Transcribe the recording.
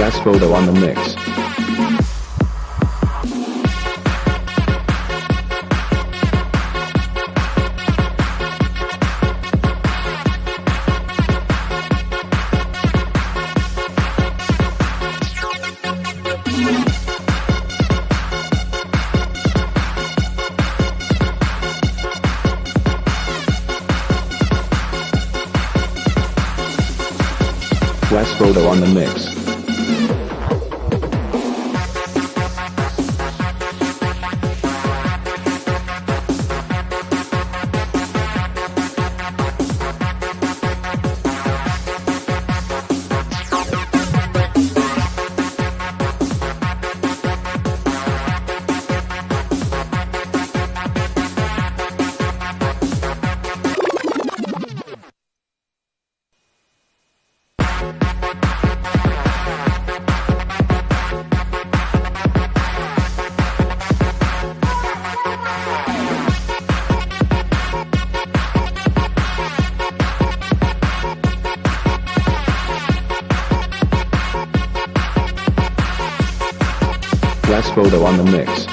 Last photo on the mix. Last photo on the mix. Last photo on the mix.